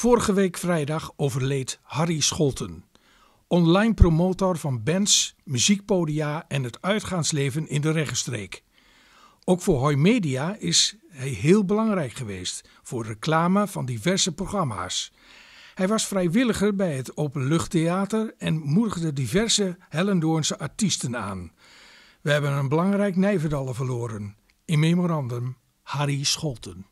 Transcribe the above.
Vorige week vrijdag overleed Harry Scholten, online promotor van bands, muziekpodia en het uitgaansleven in de Regenstreek. Ook voor Hoi Media is hij heel belangrijk geweest voor reclame van diverse programma's. Hij was vrijwilliger bij het Openluchttheater en moedigde diverse Hellendoornse artiesten aan. We hebben een belangrijk Nijverdallen verloren. In memorandum Harry Scholten.